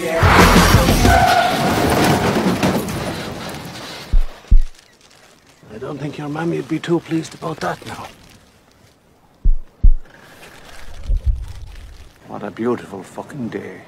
I don't think your mammy would be too pleased about that now. What a beautiful fucking day.